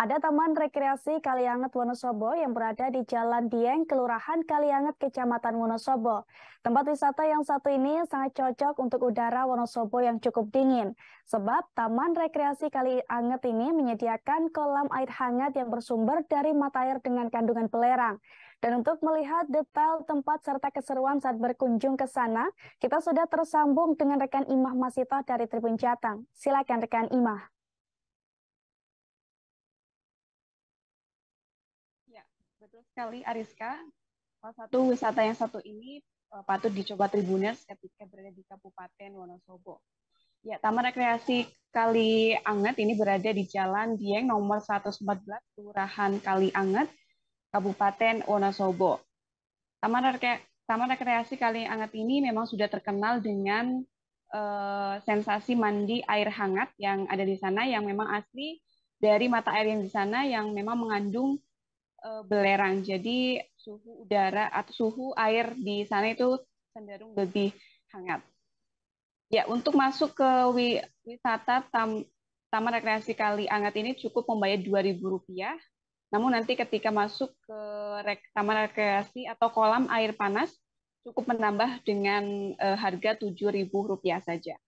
Ada Taman Rekreasi Kalianget Wonosobo yang berada di Jalan Dieng, Kelurahan Kalianget, Kecamatan Wonosobo. Tempat wisata yang satu ini sangat cocok untuk udara Wonosobo yang cukup dingin. Sebab Taman Rekreasi Kalianget ini menyediakan kolam air hangat yang bersumber dari mata air dengan kandungan belerang. Dan untuk melihat detail tempat serta keseruan saat berkunjung ke sana, kita sudah tersambung dengan rekan Imah Masito dari Tribun Jatang. Silakan rekan Imah. Sekali Ariska. Salah satu wisata yang satu ini uh, patut dicoba Tribuners ketika berada di Kabupaten Wonosobo. Ya, Taman Rekreasi Kali Anget ini berada di Jalan Dieng nomor 114, Kelurahan Kali Anget, Kabupaten Wonosobo. Taman, Rekre Taman Rekreasi Kali Anget ini memang sudah terkenal dengan uh, sensasi mandi air hangat yang ada di sana yang memang asli dari mata air yang di sana yang memang mengandung uh, belerang. Jadi suhu udara atau suhu air di sana itu cenderung lebih hangat. Ya, untuk masuk ke wisata tam, Taman Rekreasi Kali Angat ini cukup membayar Rp2.000. Namun nanti ketika masuk ke rek, Taman Rekreasi atau kolam air panas cukup menambah dengan uh, harga Rp7.000 saja.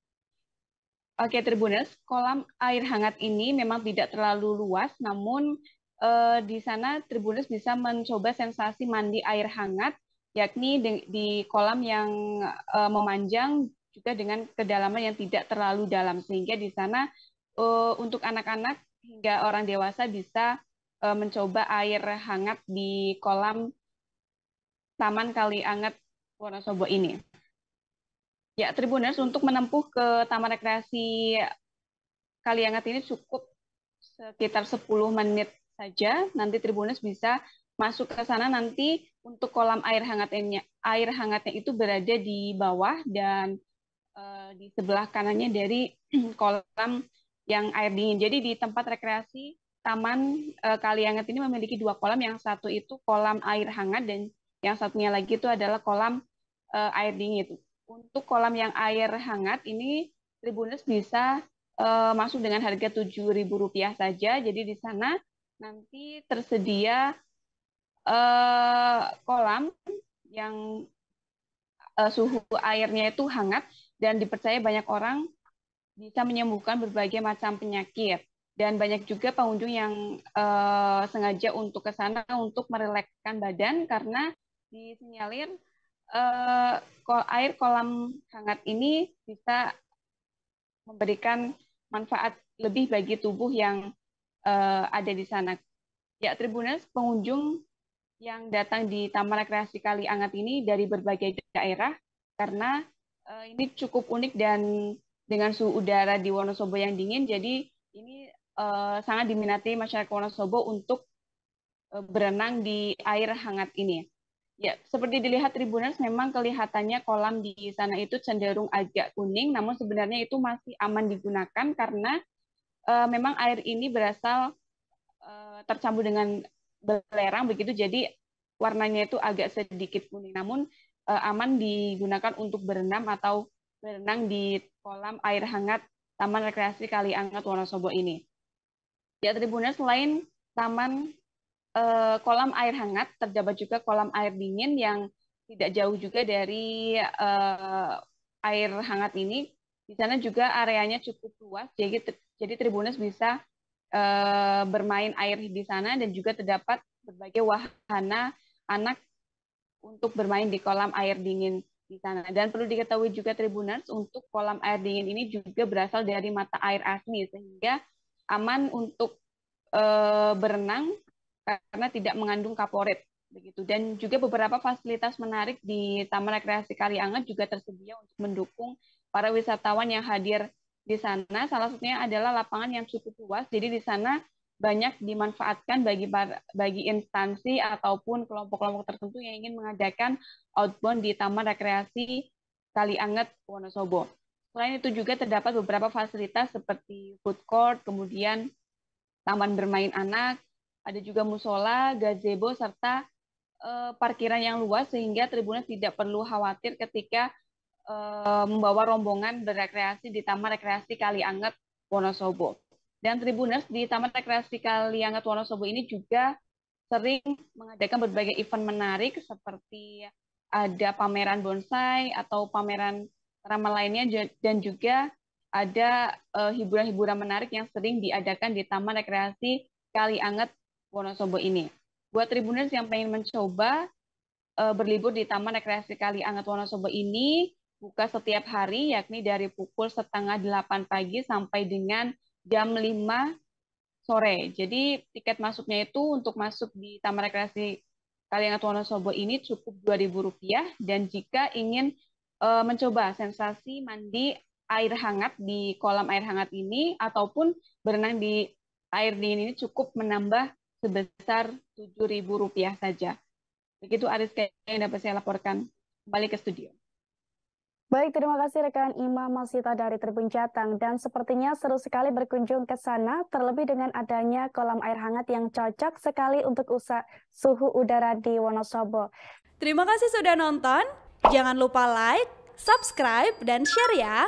Oke, Tribuners, kolam air hangat ini memang tidak terlalu luas, namun uh, di sana Tribunus bisa mencoba sensasi mandi air hangat, yakni di, di kolam yang uh, memanjang juga dengan kedalaman yang tidak terlalu dalam, sehingga di sana uh, untuk anak-anak hingga orang dewasa bisa uh, mencoba air hangat di kolam Taman Kali Anget Wonosobo ini. Ya, Tribuners untuk menempuh ke Taman Rekreasi Kaliangat ini cukup sekitar 10 menit saja nanti Tribunus bisa masuk ke sana nanti untuk kolam air hangatnya air hangatnya itu berada di bawah dan uh, di sebelah kanannya dari kolam yang air dingin. Jadi di tempat rekreasi Taman uh, Kalianget ini memiliki dua kolam, yang satu itu kolam air hangat dan yang satunya lagi itu adalah kolam uh, air dingin. Untuk kolam yang air hangat ini Tribunus bisa masuk dengan harga Rp7.000 saja. Jadi di sana nanti tersedia uh, kolam yang uh, suhu airnya itu hangat dan dipercaya banyak orang bisa menyembuhkan berbagai macam penyakit. Dan banyak juga pengunjung yang uh, sengaja untuk ke sana untuk merelekskan badan karena disinyalir uh, air kolam hangat ini bisa memberikan manfaat lebih bagi tubuh yang uh, ada di sana. Ya, Tribunas pengunjung yang datang di Taman Rekreasi Kali Angat ini dari berbagai daerah karena uh, ini cukup unik dan dengan suhu udara di Wonosobo yang dingin, jadi ini uh, sangat diminati masyarakat Wonosobo untuk uh, berenang di air hangat ini. Ya, seperti dilihat Tribuners, memang kelihatannya kolam di sana itu cenderung agak kuning, namun sebenarnya itu masih aman digunakan karena uh, memang air ini berasal uh, tercampur dengan belerang begitu jadi warnanya itu agak sedikit kuning namun uh, aman digunakan untuk berenang atau berenang di kolam air hangat Taman Rekreasi Kali Anget Wonosobo ini. Di Tribunnya selain taman uh, kolam air hangat terdapat juga kolam air dingin yang tidak jauh juga dari uh, air hangat ini. Di sana juga areanya cukup luas, jadi jadi Tribunus bisa uh, bermain air di sana dan juga terdapat berbagai wahana anak untuk bermain di kolam air dingin di sana. Dan perlu diketahui juga Tribuners untuk kolam air dingin ini juga berasal dari mata air asli sehingga aman untuk uh, berenang karena tidak mengandung kaporit begitu. Dan juga beberapa fasilitas menarik di Taman Rekreasi Kalianget juga tersedia untuk mendukung para wisatawan yang hadir di sana salah satunya adalah lapangan yang cukup luas. Jadi di sana banyak dimanfaatkan bagi bagi instansi ataupun kelompok-kelompok tertentu yang ingin mengadakan outbound di Taman Rekreasi Kali Anget Wonosobo. Selain itu juga terdapat beberapa fasilitas seperti food court, kemudian taman bermain anak, ada juga musola, gazebo, serta eh, parkiran yang luas sehingga tribunnya tidak perlu khawatir ketika uh, membawa rombongan berrekreasi di Taman Rekreasi Kali Anget Wonosobo. Dan Tribuners di Taman Rekreasi Kaliangat Wonosobo ini juga sering mengadakan berbagai event menarik seperti ada pameran bonsai atau pameran ramah lainnya dan juga ada eh, hiburan-hiburan uh, menarik yang sering diadakan di Taman Rekreasi Kalianget Wonosobo ini. Buat tribuners yang pengen mencoba uh, berlibur di Taman Rekreasi Kalianget Wonosobo ini buka setiap hari yakni dari pukul setengah delapan pagi sampai dengan jam 5 sore. Jadi tiket masuknya itu untuk masuk di Taman Rekreasi Kaliangat Wonosobo ini cukup Rp2.000 dan jika ingin uh, mencoba sensasi mandi air hangat di kolam air hangat ini ataupun berenang di air dingin ini cukup menambah sebesar Rp7.000 saja. Begitu Ariska yang dapat saya laporkan. Kembali ke studio. Baik, terima kasih rekan Imam Masita dari Tribun Jatang. Dan sepertinya seru sekali berkunjung ke sana, terlebih dengan adanya kolam air hangat yang cocok sekali untuk usaha suhu udara di Wonosobo. Terima kasih sudah nonton. Jangan lupa like, subscribe, dan share ya.